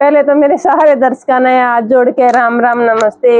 पहले तो मेरे सारे दर्शकों ने आज जोड़ के राम राम नमस्ते।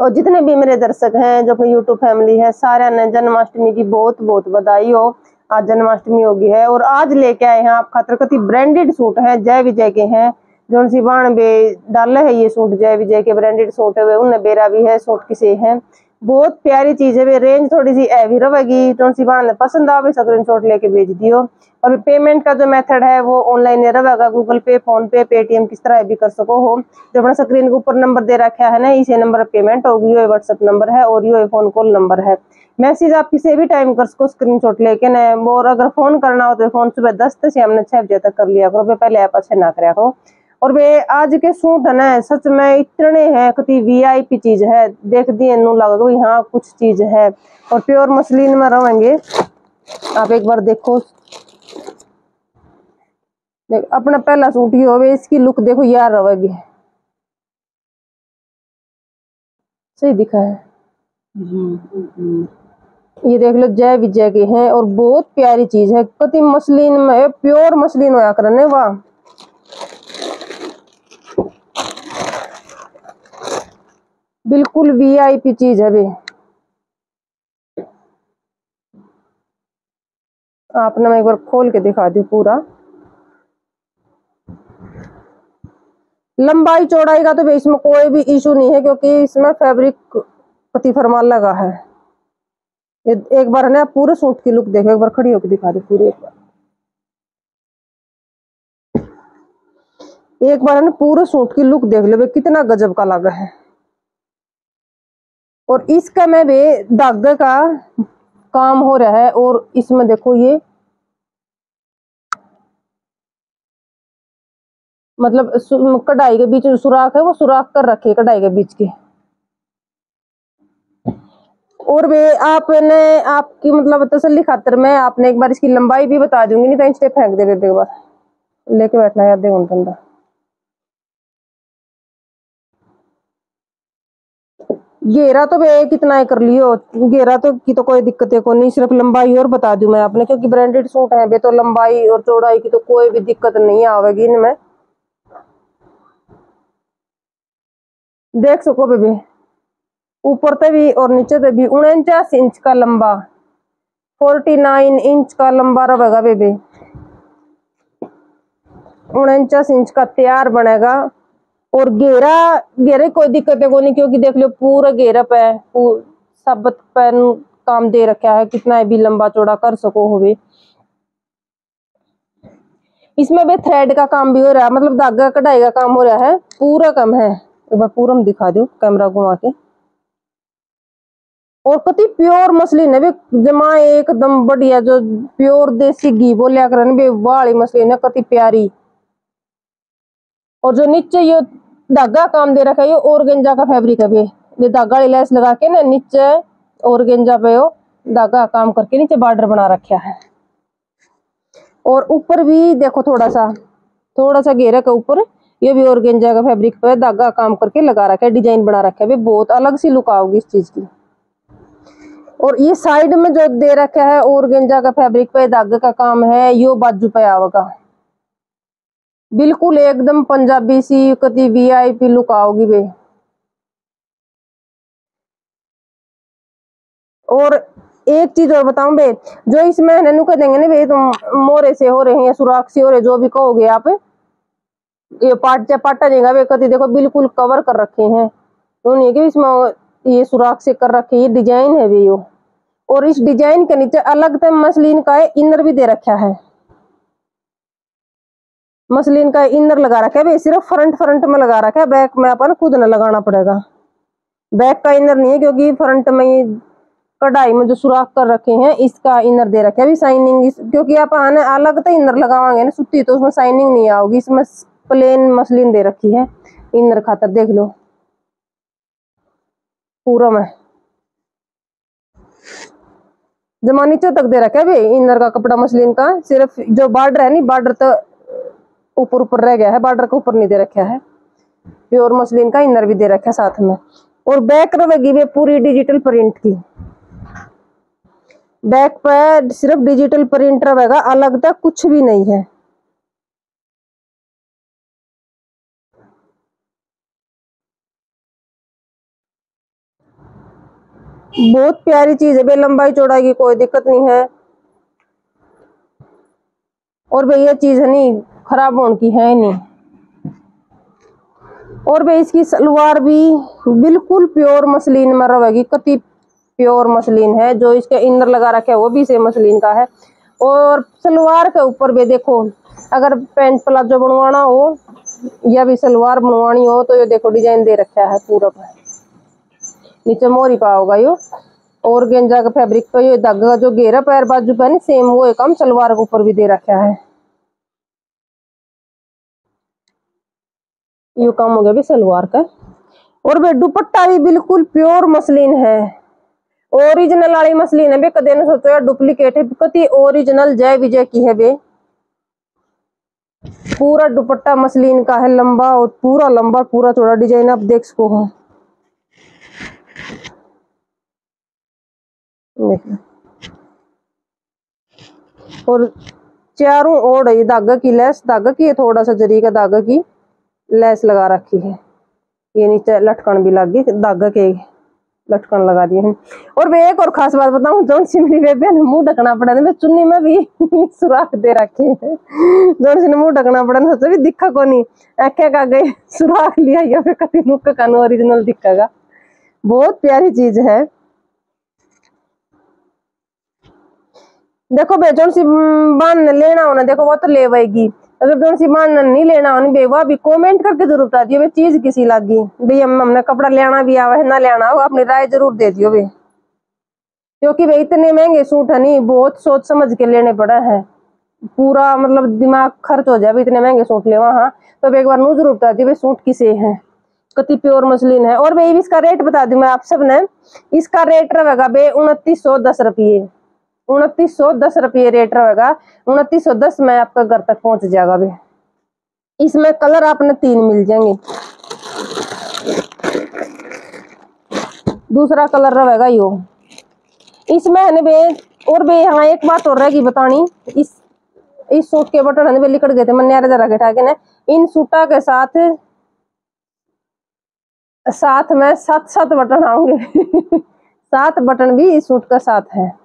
और जितने भी मेरे दर्शक हैं, जो अपनी यूट्यूब फैमिली है, सारे ने जन्माष्टमी की बहुत बहुत बधाई हो। आज जन्माष्टमी होगी है और आज लेके आए हैं आप खातर कति ब्रांडेड सूट है, जय विजय के हैं। जो सी बाण बे डाले है ये सूट जय विजय के ब्रांडेड सूट है उनने बेरा भी है सूट किसे हैं। बहुत प्यारी चीज़ है रेंज थोड़ी सी हैवी रहेगी। बाण पसंद आवे स्क्रीन शॉट लेके भेज दियो। और पेमेंट का जो मेथड है, वो ऑनलाइन रहेगा। गूगल पे फ़ोन पे पेटीएम किस तरह भी कर सको हो। जो अपना स्क्रीन के ऊपर नंबर दे रखा है ना, इसी नंबर पेमेंट होगी। ये व्हाट्सएप नंबर है और ये फ़ोन कॉल नंबर है। मैसेज आप किसी भी टाइम कर सको स्क्रीन शॉट लेके ना। और अगर फ़ोन करना हो तो फ़ोन सुबह दस से हमने छह बजे तक कर लिया करो। पहले आप अच्छे ना करो। और वे आज के सूट है ना, सच में इतने हैं कति वीआईपी चीज़ है। देख दिए नू लगा हाँ कुछ चीज़ है। और प्योर मसलिन में रहेंगे। आप एक बार देखो। देख, अपना पहला सूट ही हो इसकी लुक देखो, यार रहेगी। सही दिखा है। ये देख लो, जय विजय के हैं, और बहुत प्यारी चीज़ है। कति मसलिन में, प्योर मसलिन होया करने वाह। बिल्कुल वीआईपी चीज़ है भी। आपने मैं एक बार खोल के दिखा दी पूरा। लंबाई चौड़ाई का तो भाई इसमें कोई भी इशू नहीं है, क्योंकि इसमें फैब्रिक पति फरमान लगा है। ये एक बार ना पूरे सूट की लुक देखो, एक बार खड़ी होकर दिखा दे पूरी एक बार। एक बार ना पूरे सूट की लुक देख लो भाई कितना गजब का लगा है। और इसका में भी धागे का काम हो रहा है और इसमें देखो ये मतलब कढ़ाई के बीच सुराख है, वो सुराख कर रखे कढ़ाई के बीच के। और वे आपने, आपकी मतलब तसली खातर में आपने एक बार इसकी लंबाई भी बता दूँगी, नहीं तो इंस्टे फेंक दे देते एक बार। लेके बैठना याद दे घंटा घेरा तो भाई कितना कर लियो। घेरा तो की तो कोई दिक्कत है को नहीं, सिर्फ़ लंबाई और बता दू मैं आपने, क्योंकि ब्रांडेड सूट है तो लंबाई और चौड़ाई की तो कोई भी दिक्कत नहीं आवेगी इनमें। देख सको बेबी ऊपर ते भी और नीचे से भी उनचास इंच का लंबा, फोर्टी नाइन इंच का लंबा रहेगा बेबी उनचास इंच का तैयार बनेगा। और घेरा, घेरे कोई दिक्कत है को नहीं, क्योंकि देख लो, पूरा घेरा पे सबत पैन काम दे रखा है, कितना भी लंबा चौड़ा कर सको हो भी। इसमें भी थ्रेड का काम भी हो रहा है मतलब धागा कढ़ाई का काम हो रहा है, पूरा कम है। एक बार पूरा दिखा दो कैमरा घुमा के। और कति प्योर मछली है जमा एकदम बढ़िया, जो प्योर देसी घी बोलिया कर वाली मछली है कति प्यारी। और जो नीचे ये धागा काम दे रखा है, ये और गेंजा का फैब्रिक है ये धागा लेस लगा के ना नीचे और गेंजा पे हो धागा काम करके नीचे बॉर्डर बना रखा है। और ऊपर भी देखो थोड़ा सा थोड़ा सा घेरा के ऊपर, ये भी और गेंजा का फैब्रिक पे धागा काम करके लगा रखा है डिज़ाइन बना रखा है। बहुत अलग सी लुक आओगी इस चीज़ की। और ये साइड में जो दे रखा है और गेंजा का फैब्रिक पे धागे का काम है, यो बाजू पे आवेगा। बिल्कुल एकदम पंजाबी सी कति वीआईपी लुक आओगी वे और एक चीज़ और बताऊँ बे, जो इसमें ननू कह देंगे ना भाई तुम मोरे से हो रहे हैं सुराख से हो रहे जो भी कहोगे आप, ये पाट पाटा देगा वे कति देखो बिल्कुल कवर कर रखे हैं। तो नहीं कि इसमें ये सुराख से कर रखे, ये डिज़ाइन है भी यो। और इस डिज़ाइन के नीचे अलग से मसलिन का इनर भी दे रखा है। मसलिन का इनर लगा रखा है भाई सिर्फ़ फ्रंट फ्रंट में लगा रखा है बैक में अपन खुद न लगाना पड़ेगा। बैक का इनर नहीं है क्योंकि फ्रंट में ये कढ़ाई में जो सुराख कर रखे हैं इसका इनर दे रखे है। अभी साइनिंग इस, क्योंकि आप आने अलग तो इनर लगावाएँगे ना सुती तो उसमें साइनिंग नहीं आओगी इसमें प्लेन मसलिन दे रखी है इनर खातर देख लो। पूरा में। जमा नीचे तक दे रखा है भाई इनर का कपड़ा मसलिन का सिर्फ़ जो बॉर्डर है नहीं बॉर्डर तो ऊपर ऊपर रह गया है बॉर्डर का ऊपर नहीं दे रखा है। प्योर मसलिन का इनर भी दे रखा है साथ में। और बैक रहेगी वे पूरी डिजिटल प्रिंट की। बैक पे सिर्फ़ डिजिटल प्रिंट रहेगा, अलग तक कुछ भी नहीं है। बहुत प्यारी चीज़ है भाई, लंबाई चौड़ाई की कोई दिक्कत नहीं है। और भैया चीज़ है नहीं खराब होने की है नहीं। और भाई इसकी सलवार भी बिल्कुल प्योर मसलिन में रहेगी, कति प्योर मसलिन है, जो इसके इनर लगा रखे है, वो भी सेम मसलिन का है। और सलवार के ऊपर भी देखो, अगर पैंट प्लाजो बनवाना हो, या भी सलवार बनवानी हो तो ये देखो डिज़ाइन दे रखा है पूरा पर नीचे मोरी पा होगा यो, और गेंजा का फैब्रिक का ये धागा जो घेरा पैर बाजू पे सेम वो एक हम सलवार के ऊपर भी दे रखा है। ये काम हो गया भी सलवार का। और वे दुपट्टा भी बिल्कुल प्योर मसलिन है। ओरिजिनल वाली मसलिन है बे कदे न सोचो यार डुप्लीकेट है। कति ओरिजिनल जय विजय की है बे पूरा दुपट्टा मसलिन का है, लंबा और पूरा लंबा, पूरा चौड़ा डिज़ाइन आप देख सको हो। और चारों ओर धागा की लेस धागा की है, थोड़ा सा जरी का धागा की। लेस लगा रखी है। ये नीचे लटकन भी लग गई धागा के लटकन लगा दिए हैं। और मैं एक और खास बात बताऊँ, जोन सी मेरी बेबे ने, मुँह ढकना पड़ा मैं चुन्नी में भी सुराख दे रखे हैं। जोन सी ने मुँह ढकना पड़ा सोचा भी दिखा को नहीं आखे का गए सुराख लिया, या फिर कभी मुख का कानू ओरिजिनल दिखेगा बहुत प्यारी चीज़ है। देखो बेचोन सी बान लेना होना, देखो वो तो ले आएगी। अगर जोन सी बान नहीं लेना होनी बे वो भी कमेंट करके ज़रूर बता दियो चीज़ किसी लगी। भाई हम हमने कपड़ा लेना भी आवा है ना लेना हो अपनी राय ज़रूर दे दियो बे क्योंकि भाई इतने महँगे सूट है नहीं, बहुत सोच समझ के लेने पड़ा है। पूरा मतलब दिमाग खर्च हो जाए इतने महँगे सूट ले वहाँ तो एक बार नू ज़रूर बता दियो सूट किसे है? कति प्योर मसलिन है। और भाई इसका रेट बता दू मैं आप सबने, इसका रेट रहेगा बे उनतीस सौ दस रुपये। उनतीस सौ दस रुपये रेट रहेगा। उनतीस सौ दस में आपका घर तक पहुँच जाएगा भी इसमें कलर आपने तीन मिल जाएँगे। दूसरा कलर रहेगा यो। इसमें है बे, और बे हाँ एक बात और रहेगी बतानी। इस इस सूट के बटन है लिकड़ गए थे। मैंने जरा के ठाके ने, इन सूटा के साथ साथ में सात सात बटन आऊँगे। सात बटन भी इस सूट का साथ है।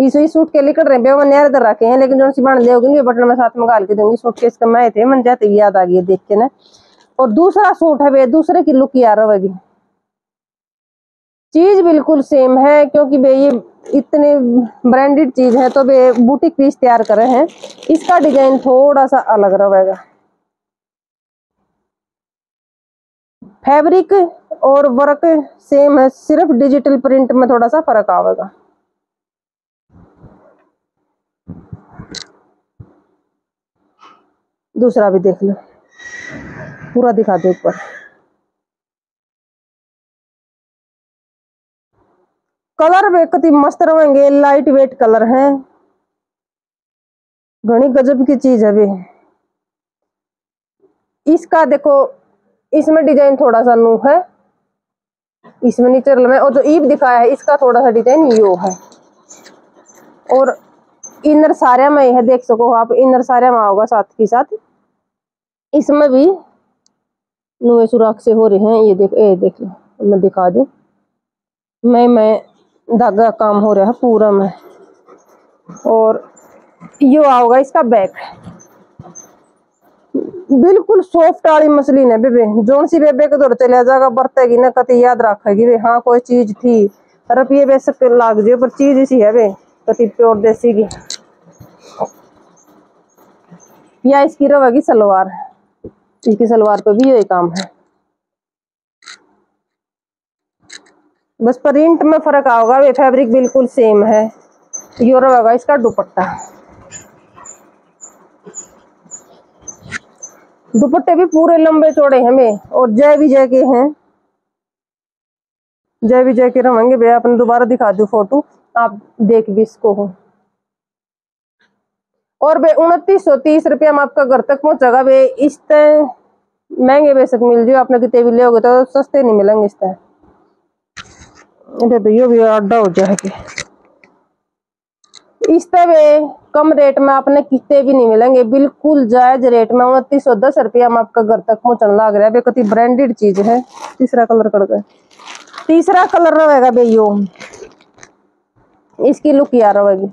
इस सूट के लिकड़ रहे बेवन नहर इधर रखे हैं, लेकिन जो सी बन ले बटन में साथ में गाल के दूँगी। सूट केस कमाए थे मन जाते याद आ गई देख के ना। और दूसरा सूट है वे दूसरे की लुक यार रहेगी चीज़ बिल्कुल सेम है, क्योंकि बे ये इतने ब्रांडेड चीज़ है तो बे बुटीक पीस तैयार कर रहे हैं। इसका डिज़ाइन थोड़ा सा अलग रहेगा। फैब्रिक और वर्क सेम है, सिर्फ़ डिजिटल प्रिंट में थोड़ा सा फ़र्क आवेगा। दूसरा भी देख लो। पूरा दिखा दो ऊपर कलर भी कति मस्त रहेंगे लाइट वेट कलर है। घनी गजब की चीज़ है भी इसका देखो, इसमें डिज़ाइन थोड़ा सा नू है। इसमें नीचे में, और जो ईब दिखाया है, इसका थोड़ा सा डिज़ाइन यो है। और इनर सारे में है देख सको आप, इनर सारे में आओगा साथ के साथ। इसमें भी नुए सुराख से हो रहे हैं। ये देख ये देख लो, मैं दिखा दू। मैं मैं, धागा काम हो रहा है पूरा में। और यो आओगा इसका बैक। बिल्कुल सॉफ्ट वाली मछली है बेबे। जोन सी बेबे के दौड़ चले जाएगा, बरतेगी ना, कति याद रखेगी। वे हाँ कोई चीज़ थी। रुपये बेसक लाग जाए, पर चीज़ इसी है वे, कति प्योर देसी की या इसकी रहेगी सलवार। इसकी सलवार पे भी यही काम है। बस प्रिंट में फ़र्क आओगा ये फैब्रिक बिल्कुल सेम है। यो रहेगा इसका दुपट्टा। दुपट्टे भी पूरे लंबे चौड़े हैं में और जय विजय के हैं। जय विजय के रहेंगे भैया अपने दोबारा दिखा दू फ़ोटो आप देख भी इसको हो। और वे उनतीस सौ तीस रुपया में आपका घर तक पहुंचेगा वे इस तरह महँगे बेशक मिल जाए आपने कितने भी ले तो सस्ते नहीं मिलेंगे इस तरह तो ये भी अड्डा हो जाएगी इस तरह कम रेट में आपने कितने भी नहीं मिलेंगे, बिल्कुल जायज़ रेट में उनतीस सौ दस रुपया में आपका घर तक पहुँचने लग रहा है। कति ब्रांडेड चीज़ है। तीसरा कलर कर गए तीसरा कलर रहेगा भैया इसकी लुक यार रहेगी।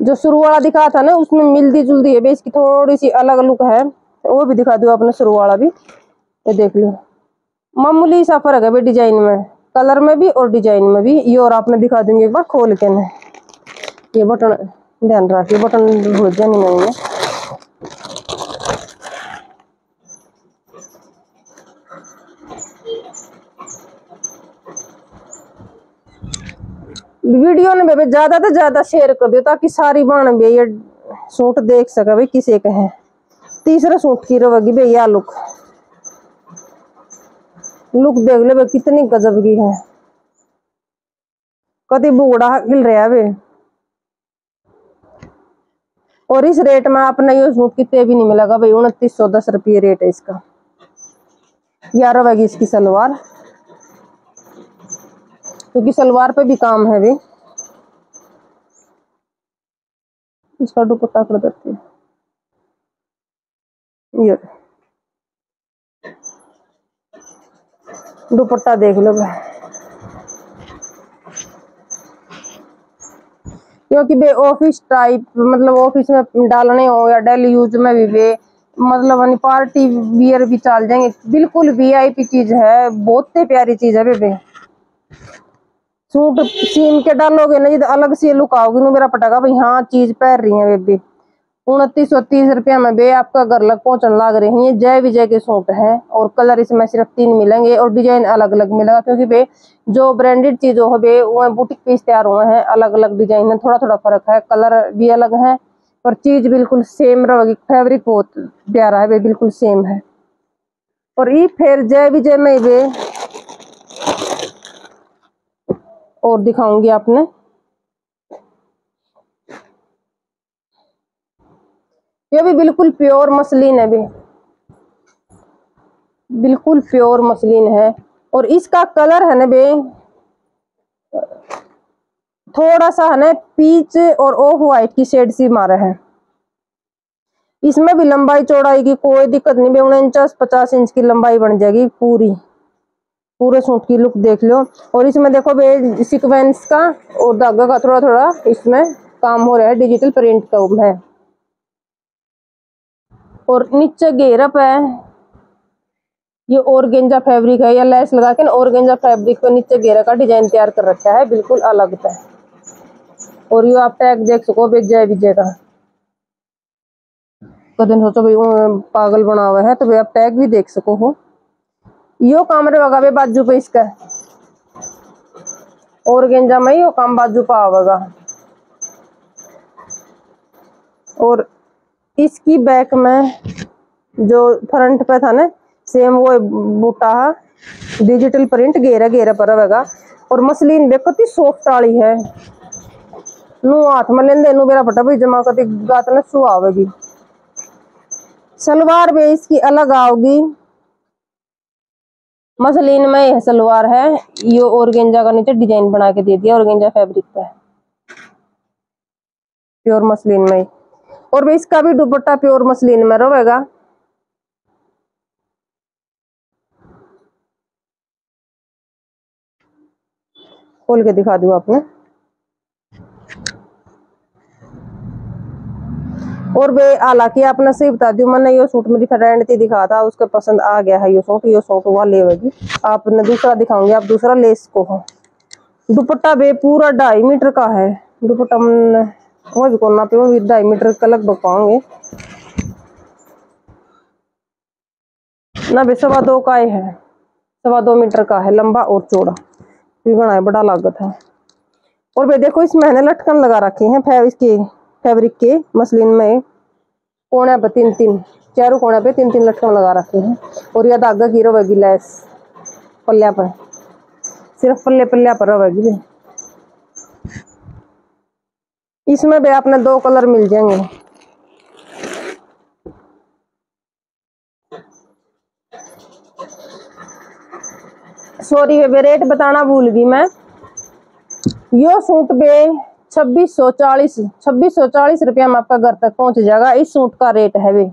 जो शुरू वाला दिखा था ना, उसमें मिलती जुलती है इसकी थोड़ी सी अलग लुक है। वो भी दिखा दो अपने शुरू वाला भी। ये देख लो। मामूली सा फ़र्क है भाई डिज़ाइन में। कलर में भी और डिज़ाइन में भी। ये और आपने दिखा दूँगी एक बार खोल के ना। ये बटन, ध्यान रखिए बटन भूल जाए नहीं है वीडियो ने बेबे ज़्यादा से ज़्यादा शेयर कर दियो ताकि सारी बाण भी ये सूट देख सके भाई किसी के हैं तीसरा सूट की रहेगी भैया लुक लुक देख ले कितनी गजब की है। कभी बुगड़ा हिल रहा है और इस रेट में आपने ये सूट कितने भी नहीं मिलेगा भाई, उनतीस सौ दस रुपये रेट है इसका। यार रहेगी इसकी सलवार। क्योंकि सलवार पे भी काम है भी इसका दुपट्टा कर देते हैं। ये दुपट्टा देख लो क्योंकि वे ऑफ़िस टाइप मतलब ऑफ़िस में डालने हो या डेली यूज़ में भी वे मतलब पार्टी वियर भी चल जाएँगे। बिल्कुल वीआईपी चीज़ है, बहुत ही प्यारी चीज़ है बेबे सूट सीम के डालोगे ना जी तो अलग से लुक आओगे ना, मेरा पटाखा भाई हाँ चीज़ पहन रही है, बेबी। उनतीस सौ तीस रुपया में बे, आपका घर लग पहुँचने लग रही है। जय विजय के सूट हैं और कलर इसमें सिर्फ़ तीन मिलेंगे और डिज़ाइन अलग अलग मिलेगा, क्योंकि बे, जो ब्रांडेड चीज़ हो बे, वो बुटीक पीस तैयार हुए हैं अलग अलग डिज़ाइन है थोड़ा थोड़ा फ़र्क है, कलर भी अलग है और चीज़ बिल्कुल सेम रहेगी फैब्रिक बहुत प्यारा है बे, बिल्कुल सेम है। और ये फिर जय विजय में बे और दिखाऊँगी आपने। ये भी बिल्कुल प्योर मसलिन है भी। बिल्कुल प्योर मसलिन है। और इसका कलर है ना बे, थोड़ा सा है ना पीच और ऑफ़ व्हाइट की शेड सी मारा है। इसमें भी लंबाई चौड़ाई की कोई दिक्कत नहीं बे, उनचास पचास इंच की लंबाई बन जाएगी पूरी। पूरे सूट की लुक देख लो। और इसमें देखो बे सिक्वेंस का और धागा का थोड़ा थोड़ा इसमें काम हो रहा है डिजिटल प्रिंट का है। और नीचे घेरप है। ये गेंजा फैब्रिक है, या लेस लगा के ना और गेंजा फैब्रिक पे नीचे घेरा का डिज़ाइन तैयार कर रखा है, बिल्कुल अलग था। और ये आप टैग देख सको जय विजय का। कदम सोचो भाई पागल बना हुआ है तो भाई आप टैग भी देख सको हो। यो काम रहेगा भाई बाजू पे इसका। और गेंजा में यो काम बाजू पा आवेगा। और इसकी बैक में जो फ्रंट पे था ना, सेम वो बूटा है, डिजिटल प्रिंट घेरा घेरा पर रहेगा। और मसलिन देखो ती सॉफ्ट वाली है। नु हाथ में लेंदे, नु मेरा फटा भी जमा करती गात ने सुहावेगी। सलवार भी इसकी अलग आओगी। मसलिन में यह सलवार है। ये और गेंजा का नीचे डिज़ाइन बना के दे दिया और गेंजा फैब्रिक पे प्योर मसलिन में। और भाई इसका भी दुपट्टा प्योर मसलिन में रहेगा। खोल के दिखा दू आपने। और वे हालाँकि आपने सही बता दी मैंने ये सूट मेरी फ्रेंड थी दिखा था उसके पसंद आ गया है, ये सूट ये सूट वह लेगी आपने दूसरा दिखाऊँगी, आप दूसरा ले इसको हो। दुपट्टा बे पूरा ढाई मीटर का है। दुपट्टा मैंने वो भी कोना पे वो भी ढाई मीटर का लगभग पाओगे ना बे, सवा दो का है सवा दो मीटर का है, लंबा और चौड़ा। भी है बड़ा लागत है। और भाई देखो इसमें मैंने लटकन लगा रखी है इसके फैब्रिक के मसलिन में कोने पे तीन तीन, चारों कोने पे तीन तीन लटकन लगा रखे हैं। और यह धागा की रहेगी लैस, पल्लिया पर। सिर्फ़ पल्ले पल्लिया पर रहेगी इसमें भी आपने दो कलर मिल जाएँगे। सॉरी वे रेट बताना भूल गई मैं। यो सूट पे छब्बीस सौ चालीस, छब्बीस सौ चालीस रुपया में आपका घर तक पहुँच जाएगा। इस सूट का रेट है वे।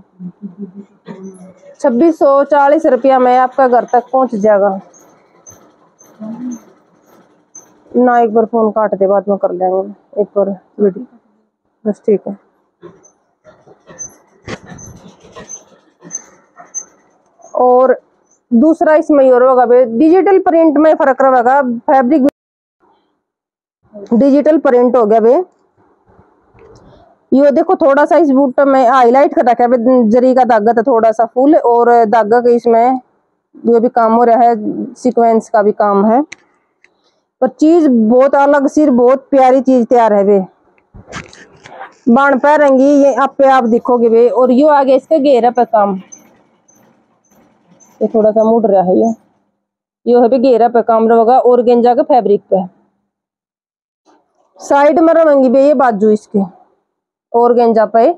छब्बीस सौ चालीस रुपया में आपका घर तक पहुँच जाएगा। ना एक बार फ़ोन काट दे, बाद में कर लेंगे। एक बार वीडियो बस ठीक है। और दूसरा इसमें और होगा डिजिटल प्रिंट में फ़र्क रहेगा। फैब्रिक डिजिटल प्रिंट हो गया बे ये देखो थोड़ा सा इस बूट में हाईलाइट कर रखा है जरी का धागा था थोड़ा सा फुल और धागा का इसमें जो भी काम हो रहा है सीक्वेंस का भी काम है। पर चीज़ बहुत अलग, सिर बहुत प्यारी चीज़ तैयार है वे बाण पैरेंगी ये आप पे आप दिखोगे वे और यो आगे इसके घेरा पे काम। ये थोड़ा सा मुड़ रहा है ये। यो है घेरा पे काम रहेगा, और गेंजा के फैब्रिक पे। साइड में रहेंगी बे ये बाजू इसके। और गेंजा पे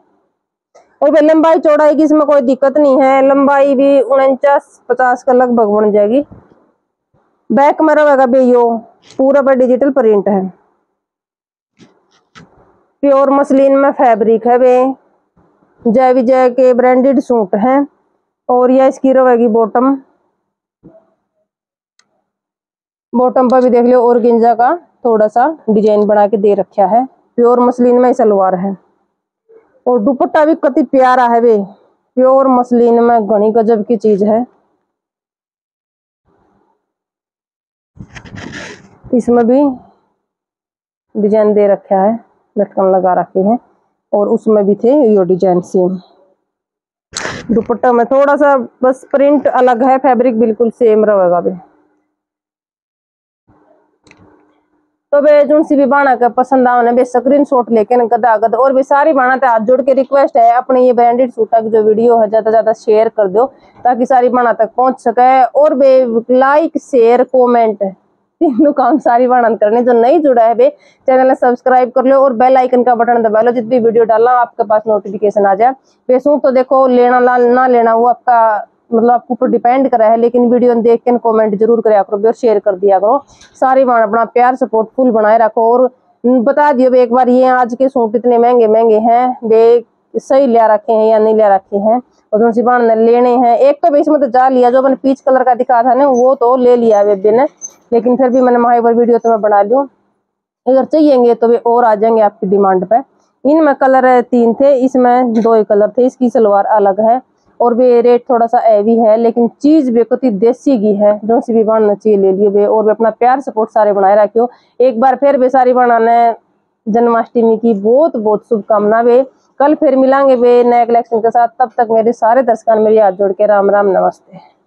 और भाई लंबाई चौड़ाई की इसमें कोई दिक्कत नहीं है। लंबाई भी उनचास, पचास का लगभग बन जाएगी। बैक में रहेगा भैया पूरा पर डिजिटल प्रिंट है। प्योर मसलिन में फैब्रिक है वे। जय विजय के ब्रांडेड सूट हैं। और यह इसकी रहेगी बॉटम। बॉटम पर भी देख लो और गिंजा का। थोड़ा सा डिज़ाइन बना के दे रखा है। प्योर मसलिन में सलवार है। और दुपट्टा भी कति प्यारा है वे। प्योर मसलिन में घनी गजब की चीज़ है। इसमें भी डिज़ाइन दे रखा है, लटकन लगा रखे है। और उसमें भी थे ये डिज़ाइन सेम। दुपट्टा में थोड़ा सा बस प्रिंट अलग है, फैब्रिक बिल्कुल सेम रहेगा भी तो वे जो सी भी बाना का पसंद आओ बे स्क्रीन शॉट लेके न गदा गद और भी सारी बाना ते हाथ जोड़ के रिक्वेस्ट है, अपने ये ब्रांडेड सूटा की जो वीडियो है, ज़्यादा ज़्यादा शेयर कर दो, ताकि सारी बाना तक पहुँच सके। और बे लाइक शेयर कमेंट तीनों काम सारी वर्णन करने, जो नहीं जुड़ा है वे चैनल सब्सक्राइब कर लो और बेल आइकन का बटन दबा लो, जितनी वीडियो डालना, आपके पास नोटिफिकेशन आ जाए। बेसू तो देखो, लेना ला ना लेना वो आपका मतलब आपके ऊपर डिपेंड करा है, लेकिन वीडियो देख के कमेंट ज़रूर कराया करो और शेयर कर दिया करो। सारी बाण अपना प्यार सपोर्ट फुल बनाए रखो और बता दियो एक बार, ये आज के सूट इतने महँगे महँगे हैं, वे सही लिया रखे हैं या नहीं लिया रखे हैं? और जो सिपान ने लेने हैं। एक तो भी इसमें तो जा लिया, जो मैंने पीच कलर का दिखा था ना, वो तो ले लिया बेबे ने। लेकिन फिर भी मैंने महावर वीडियो तो मैं बना लूँ अगर चाहिए तो वे और आ जाएँगे आपकी डिमांड पे। इनमें कलर तीन थे, इसमें दो ही कलर थे, इसकी सलवार अलग है। और वे रेट थोड़ा सा एवी है, लेकिन चीज़ बेकती देसी घी है, जो सी भी बनना चाहिए ले लियो वे और वे अपना प्यार सपोर्ट सारे बनाए रखियो। एक बार फिर भी सारी बनाने जन्माष्टमी की बहुत बहुत शुभकामना वे कल फिर मिलांगे वे नए कलेक्शन के साथ। तब तक मेरे सारे दर्शकान मेरी हाथ जोड़ के राम राम नमस्ते।